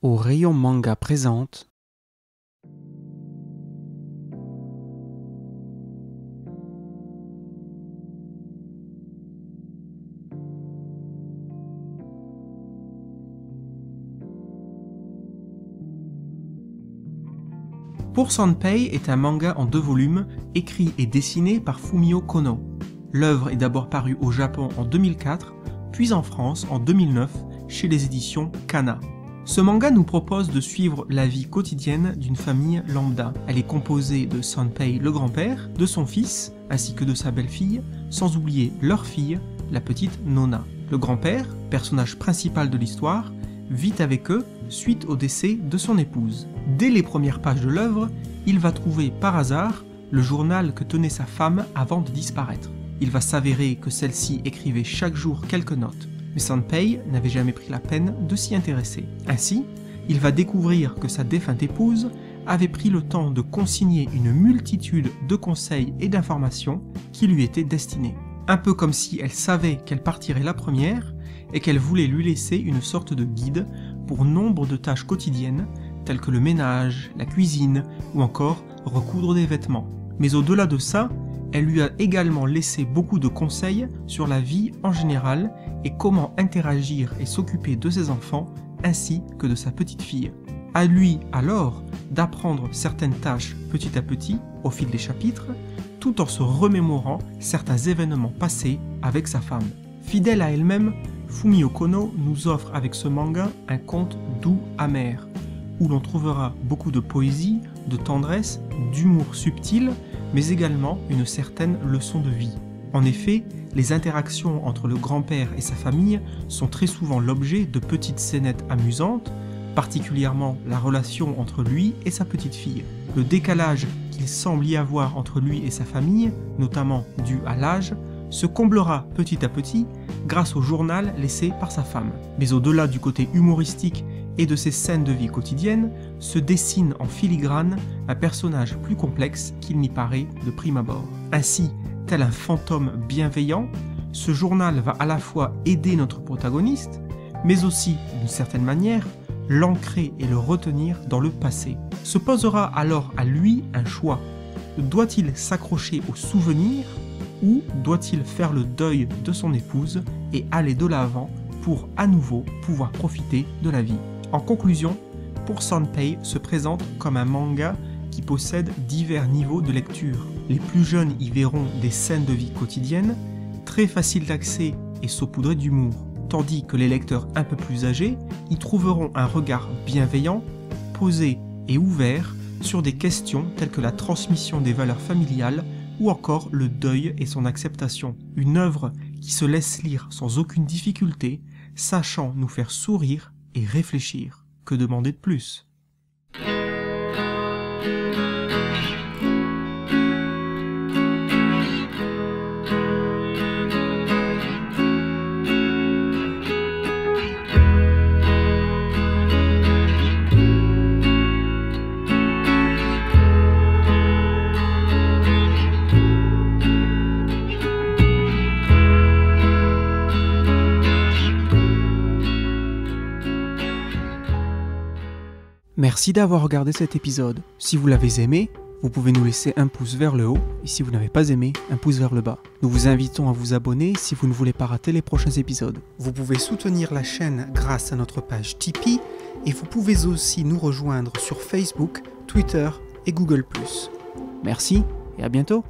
Au rayon manga présente Pour Sanpei est un manga en deux volumes, écrit et dessiné par Fumio Kono. L'œuvre est d'abord parue au Japon en 2004, puis en France en 2009 chez les éditions Kana. Ce manga nous propose de suivre la vie quotidienne d'une famille lambda. Elle est composée de Sanpei le grand-père, de son fils, ainsi que de sa belle-fille, sans oublier leur fille, la petite Nona. Le grand-père, personnage principal de l'histoire, vit avec eux suite au décès de son épouse. Dès les premières pages de l'œuvre, il va trouver par hasard le journal que tenait sa femme avant de disparaître. Il va s'avérer que celle-ci écrivait chaque jour quelques notes, mais Sanpei n'avait jamais pris la peine de s'y intéresser. Ainsi, il va découvrir que sa défunte épouse avait pris le temps de consigner une multitude de conseils et d'informations qui lui étaient destinés. Un peu comme si elle savait qu'elle partirait la première et qu'elle voulait lui laisser une sorte de guide pour nombre de tâches quotidiennes telles que le ménage, la cuisine ou encore recoudre des vêtements. Mais au-delà de ça, elle lui a également laissé beaucoup de conseils sur la vie en général et comment interagir et s'occuper de ses enfants ainsi que de sa petite fille. À lui alors d'apprendre certaines tâches petit à petit au fil des chapitres, tout en se remémorant certains événements passés avec sa femme. Fidèle à elle-même, Fumio Kono nous offre avec ce manga un conte doux amer, où l'on trouvera beaucoup de poésie, de tendresse, d'humour subtil, mais également une certaine leçon de vie. En effet, les interactions entre le grand-père et sa famille sont très souvent l'objet de petites scénettes amusantes, particulièrement la relation entre lui et sa petite fille. Le décalage qu'il semble y avoir entre lui et sa famille, notamment dû à l'âge, se comblera petit à petit grâce au journal laissé par sa femme. Mais au-delà du côté humoristique et de ces scènes de vie quotidienne, se dessine en filigrane un personnage plus complexe qu'il n'y paraît de prime abord. Ainsi, tel un fantôme bienveillant, ce journal va à la fois aider notre protagoniste, mais aussi, d'une certaine manière, l'ancrer et le retenir dans le passé. Se posera alors à lui un choix. Doit-il s'accrocher aux souvenirs ou doit-il faire le deuil de son épouse et aller de l'avant pour à nouveau pouvoir profiter de la vie? En conclusion, Pour Sanpei se présente comme un manga qui possède divers niveaux de lecture. Les plus jeunes y verront des scènes de vie quotidienne, très faciles d'accès et saupoudrées d'humour, tandis que les lecteurs un peu plus âgés y trouveront un regard bienveillant, posé et ouvert sur des questions telles que la transmission des valeurs familiales ou encore le deuil et son acceptation. Une œuvre qui se laisse lire sans aucune difficulté, sachant nous faire sourire et réfléchir. Que demander de plus? Merci d'avoir regardé cet épisode. Si vous l'avez aimé, vous pouvez nous laisser un pouce vers le haut et si vous n'avez pas aimé, un pouce vers le bas. Nous vous invitons à vous abonner si vous ne voulez pas rater les prochains épisodes. Vous pouvez soutenir la chaîne grâce à notre page Tipeee et vous pouvez aussi nous rejoindre sur Facebook, Twitter et Google ⁇ Merci et à bientôt